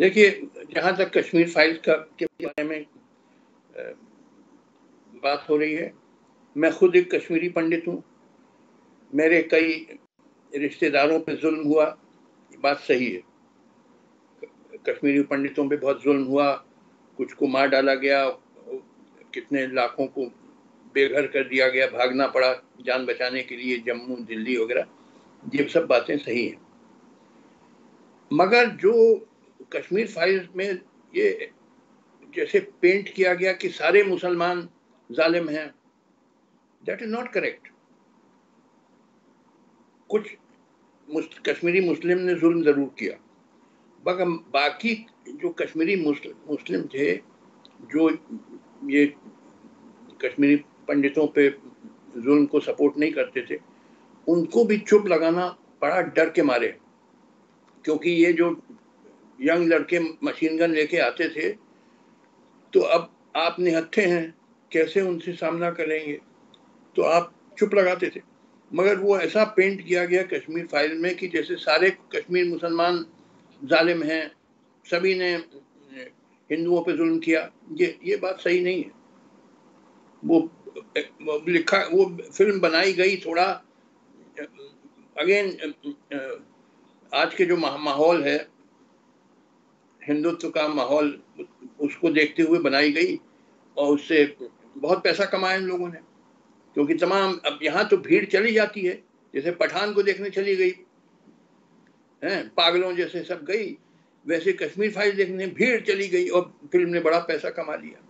देखिए, जहाँ तक कश्मीर फाइल्स का, के बारे में बात हो रही है, मैं खुद एक कश्मीरी पंडित हूँ। मेरे कई रिश्तेदारों पे जुल्म हुआ बात सही है। कश्मीरी पंडितों पे बहुत जुल्म हुआ, कुछ को मार डाला गया, कितने लाखों को बेघर कर दिया गया, भागना पड़ा जान बचाने के लिए, जम्मू, दिल्ली वगैरह, ये सब बातें सही हैं। मगर जो कश्मीर फाइल्स में ये जैसे पेंट किया गया कि सारे मुसलमान जालिम हैं। दैट इज़ नॉट करेक्ट कुछ कश्मीरी मुस्लिम ने जुल्म ज़रूर किया। बाकी जो कश्मीरी मुस्लिम थे, जो ये कश्मीरी पंडितों पे जुल्म को सपोर्ट नहीं करते थे, उनको भी चुप लगाना पड़ा डर के मारे। क्योंकि ये जो यंग लड़के मशीन गन लेके आते थे तो अब आप निहत्थे हैं कैसे उनसे सामना करेंगे? तो आप चुप लगाते थे। मगर वो ऐसा पेंट किया गया कश्मीर फ़ाइल में कि जैसे सारे कश्मीर मुसलमान जालिम हैं सभी ने हिंदुओं पे जुल्म किया ये ये बात सही नहीं है। वो, लिखा वो फ़िल्म बनाई गई थोड़ा अगेन आज के जो माहौल है हिंदुत्व का माहौल उसको देखते हुए बनाई गई और उससे बहुत पैसा कमाया इन लोगों ने। क्योंकि तमाम, अब यहाँ तो भीड़ चली जाती है, जैसे पठान को देखने चली गई, हैं, पागलों जैसे सब गई, वैसे कश्मीर फ़ाइल देखने भीड़ चली गई और फ़िल्म ने बड़ा पैसा कमा लिया।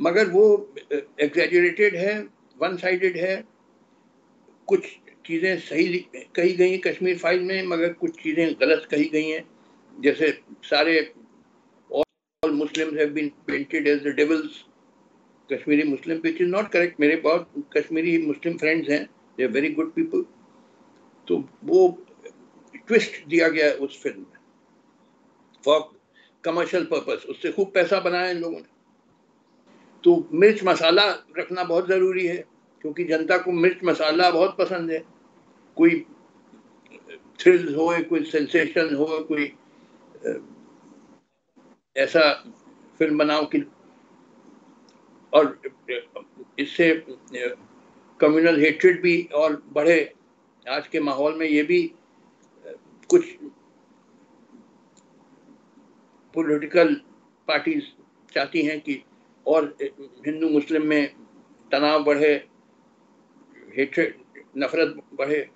मगर वो एग्जेजरेटेड है वन साइडेड है, कुछ चीज़ें सही कही गई कश्मीर फ़ाइल में, मगर कुछ चीज़ें गलत कही गई हैं। जैसे सारे all Muslim have been painted as the devils Kashmiri Muslim which is not correct मेरे बहुत कश्मीरी मुस्लिम फ्रेंड्स हैं. दे वेरी गुड पीपल तो वो ट्विस्ट दिया गया उस फ़िल्म में. फॉर कमर्शियल पर्पस उससे खूब पैसा बनाया इन लोगों ने. तो मिर्च मसाला रखना बहुत ज़रूरी है, क्योंकि जनता को मिर्च मसाला बहुत पसंद है. कोई थ्रिल हो कोई सेंसेशन हो कोई ऐसा फ़िल्म बनाओ कि और इससे कम्युनल हेट्रेड भी और बढ़े। आज के माहौल में ये भी, कुछ पॉलिटिकल पार्टीज़ चाहती हैं कि और हिंदू, मुस्लिम में तनाव बढ़े हेट्रेड नफरत बढ़े,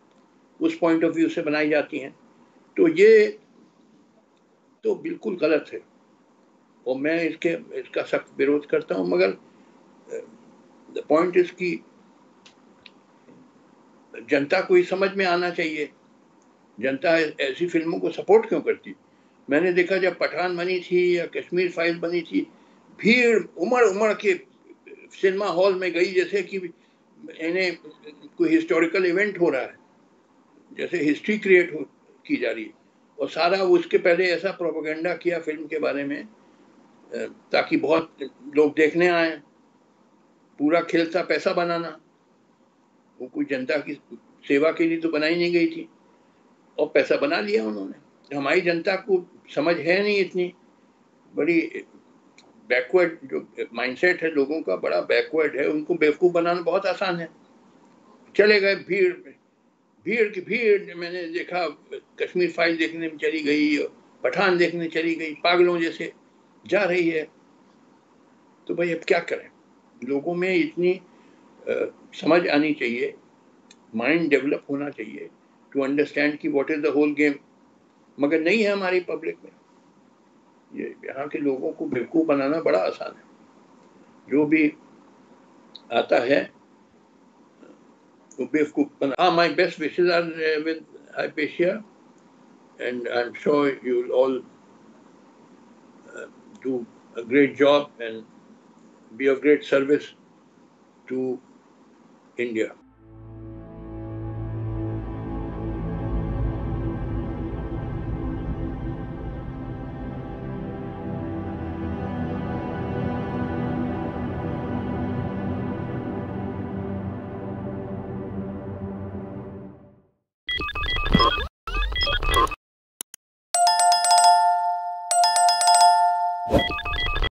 उस पॉइंट ऑफ़ व्यू से बनाई जाती हैं। तो ये तो बिल्कुल गलत है। और मैं इसके, इसका सख्त विरोध करता हूँ, मगर द पॉइंट इज़ कि जनता को ही समझ में आना चाहिए। जनता ऐसी फ़िल्मों को सपोर्ट क्यों करती? मैंने देखा जब पठान बनी थी या कश्मीर फ़ाइल बनी थी, भीड़ उमड़ उमड़ के सिनेमा हॉल में गई, जैसे कि इन्हें कोई हिस्टोरिकल इवेंट हो रहा है, जैसे हिस्ट्री क्रिएट हो, की जा रही है। और सारा उसके पहले ऐसा प्रोपोगंडा किया फ़िल्म के बारे में ताकि बहुत लोग देखने आए, पूरा खेल था पैसा बनाना। वो कोई जनता की सेवा के लिए तो बनाई नहीं गई थी। और पैसा बना लिया उन्होंने। हमारी जनता को समझ है नहीं इतनी। बड़ी बैकवर्ड जो माइंडसेट है लोगों का, बड़ा बैकवर्ड है। उनको बेवकूफ़ बनाना बहुत आसान है। चले गए भीड़ भीड़ की भीड़ मैंने देखा कश्मीर फ़ाइल देखने में चली गई पठान देखने चली गई पागलों जैसे जा रही है। तो भाई अब क्या करें? लोगों में इतनी आ, समझ आनी चाहिए माइंड डेवलप होना चाहिए टू अंडरस्टैंड कि what is the whole game मगर नहीं है हमारी पब्लिक में। ये यहाँ के लोगों को बेवकूफ़ बनाना बड़ा आसान है। जो भी आता है Ah, my best wishes are uh, with Hypatia, and I'm sure you'll all uh, do a great job and be of great service to India.